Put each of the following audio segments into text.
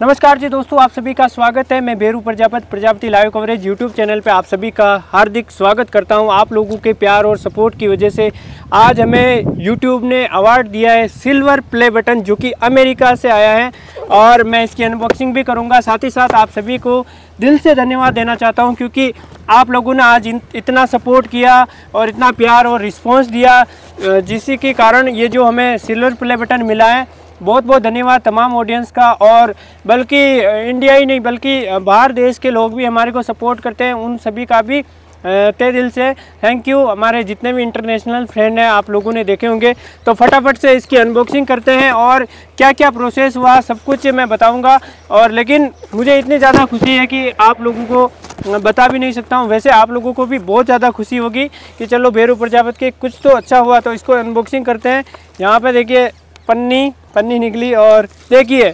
नमस्कार जी दोस्तों, आप सभी का स्वागत है। मैं Beru Prajapat, Prajapati live coverage YouTube channel पे आप सभी का हार्दिक स्वागत करता हूँ। आप लोगों के प्यार और सपोर्ट की वजह से आज हमें यूट्यूब ने अवार्ड दिया है सिल्वर प्ले बटन जो कि अमेरिका से आया है। और मैं इसकी अनबॉक्सिंग भी करूँगा। साथ ही साथ आप सभी को दिल से धन्यवाद देना चाहता हूँ, क्योंकि आप लोगों ने आज इतना सपोर्ट किया और इतना प्यार और रिस्पॉन्स दिया जिसके कारण ये जो हमें सिल्वर प्ले बटन मिला है बहुत बहुत धन्यवाद तमाम ऑडियंस का और बल्कि इंडिया ही नहीं, बल्कि बाहर देश के लोग भी हमारे को सपोर्ट करते हैं, उन सभी का भी ते दिल से थैंक यू हमारे जितने भी इंटरनेशनल फ्रेंड हैं, आप लोगों ने देखे होंगे। तो फटाफट से इसकी अनबॉक्सिंग करते हैं और क्या क्या प्रोसेस हुआ, सब कुछ मैं बताऊँगा। और लेकिन मुझे इतनी ज़्यादा खुशी है कि आप लोगों को बता भी नहीं सकता हूँ। वैसे आप लोगों को भी बहुत ज़्यादा खुशी होगी कि चलो बेरू प्रजापत के कुछ तो अच्छा हुआ तो इसको अनबॉक्सिंग करते हैं। यहाँ पर देखिए, पन्नी पन्नी निकली और देखिए,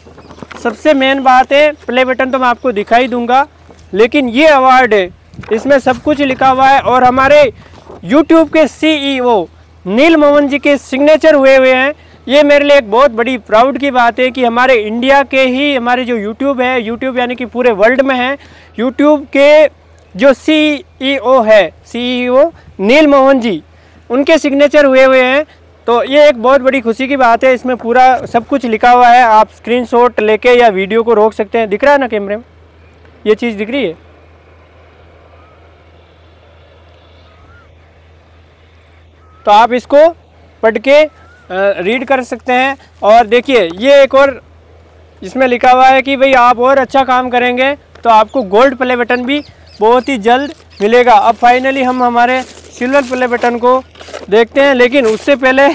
सबसे मेन बात है प्ले बटन तो मैं आपको दिखाई दूँगा, लेकिन ये अवार्ड है, इसमें सब कुछ लिखा हुआ है और हमारे यूट्यूब के सीईओ नील मोहन जी के सिग्नेचर हुए हुए हैं। ये मेरे लिए एक बहुत बड़ी प्राउड की बात है कि हमारे इंडिया के ही, हमारे जो यूट्यूब है यूट्यूब यानी कि पूरे वर्ल्ड में है। यूट्यूब के जो सीईओ है सीईओ नील मोहन जी, उनके सिग्नेचर हुए हुए हैं। तो ये एक बहुत बड़ी खुशी की बात है, इसमें पूरा सब कुछ लिखा हुआ है, आप स्क्रीनशॉट लेके या वीडियो को रोक सकते हैं। दिख रहा है ना कैमरे में? ये चीज़ दिख रही है? तो आप इसको पढ़ के रीड कर सकते हैं। और देखिए, ये एक और, इसमें लिखा हुआ है कि भाई आप और अच्छा काम करेंगे तो आपको गोल्ड प्ले बटन भी बहुत ही जल्द मिलेगा। अब फाइनली हम हमारे सिल्वर प्ले बटन को देखते हैं, लेकिन उससे पहले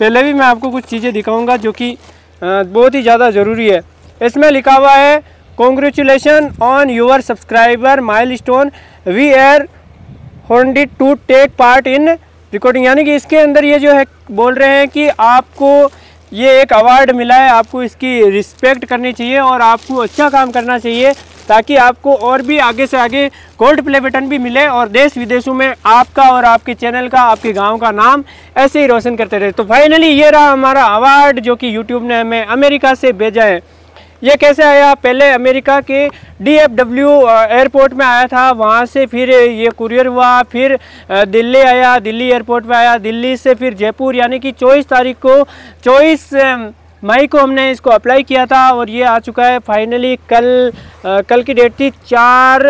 पहले भी मैं आपको कुछ चीज़ें दिखाऊँगा जो कि बहुत ही ज़्यादा ज़रूरी है। इसमें लिखा हुआ है congratulation on your subscriber milestone we are honoured to take part in recording यानी कि इसके अंदर ये जो है, बोल रहे हैं कि आपको ये एक अवार्ड मिला है, आपको इसकी रिस्पेक्ट करनी चाहिए और आपको अच्छा काम करना चाहिए। ताकि आपको और भी आगे से आगे गोल्ड प्ले बटन भी मिले और देश विदेशों में आपका और आपके चैनल का, आपके गाँव का नाम ऐसे ही रोशन करते रहे। तो फाइनली ये रहा हमारा अवार्ड जो कि यूट्यूब ने हमें अमेरिका से भेजा है। ये कैसे आया? पहले अमेरिका के डीएफडब्ल्यू एयरपोर्ट में आया था, वहाँ से फिर ये कुरियर हुआ, फिर दिल्ली आया, दिल्ली एयरपोर्ट पे आया, दिल्ली से फिर जयपुर, यानी कि 24 तारीख को 24 मई को हमने इसको अप्लाई किया था और ये आ चुका है फाइनली कल आ, कल की डेट थी चार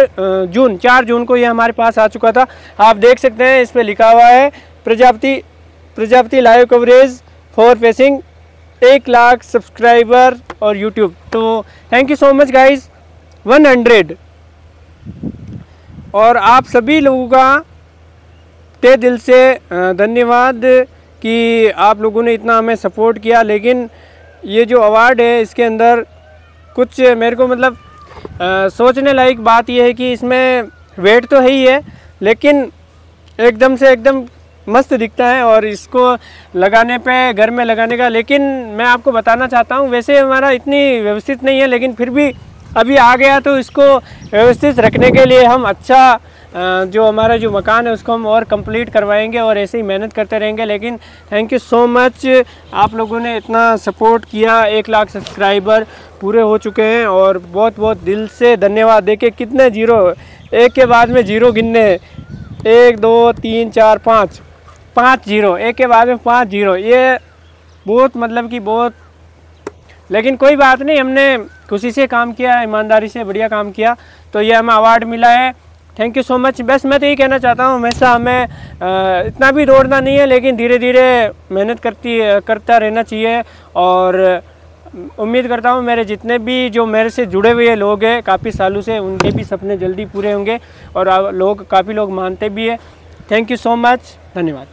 जून चार जून को ये हमारे पास आ चुका था। आप देख सकते हैं इस पर लिखा हुआ है Prajapati Prajapati live coverage for facing एक लाख सब्सक्राइबर और यूट्यूब तो thank you so much guys one hundred और आप सभी लोगों का ते दिल से धन्यवाद कि आप लोगों ने इतना हमें सपोर्ट किया लेकिन ये जो अवार्ड है इसके अंदर कुछ मेरे को मतलब आ, सोचने लायक बात यह है कि इसमें वेट तो है ही है लेकिन एकदम से एकदम मस्त दिखता है और इसको लगाने पे घर में लगाने का लेकिन मैं आपको बताना चाहता हूँ वैसे हमारा इतनी व्यवस्थित नहीं है लेकिन फिर भी अभी आ गया तो इसको व्यवस्थित रखने के लिए हम अच्छा जो हमारा जो मकान है उसको हम और कंप्लीट करवाएँगे और ऐसे ही मेहनत करते रहेंगे। लेकिन थैंक यू सो मच आप लोगों ने इतना सपोर्ट किया, एक लाख सब्सक्राइबर पूरे हो चुके हैं और बहुत बहुत दिल से धन्यवाद। देखिए कितने ज़ीरो एक के बाद में ज़ीरो गिनने एक, दो, तीन, चार, पाँच पाँच ज़ीरो एक के बाद में पाँच ज़ीरो ये बहुत मतलब कि बहुत लेकिन कोई बात नहीं, हमने खुशी से काम किया, ईमानदारी से बढ़िया काम किया तो ये हमें अवार्ड मिला है। थैंक यू सो मच बस मैं तो यही कहना चाहता हूँ, हमेशा हमें इतना भी दौड़ना नहीं है, लेकिन धीरे धीरे मेहनत करती, करता रहना चाहिए और उम्मीद करता हूँ मेरे जितने भी जो मेरे से जुड़े हुए लोग हैं, काफ़ी सालों से उनके भी सपने जल्दी पूरे होंगे और लोग, काफ़ी लोग मानते भी हैं। थैंक यू सो मच धन्यवाद।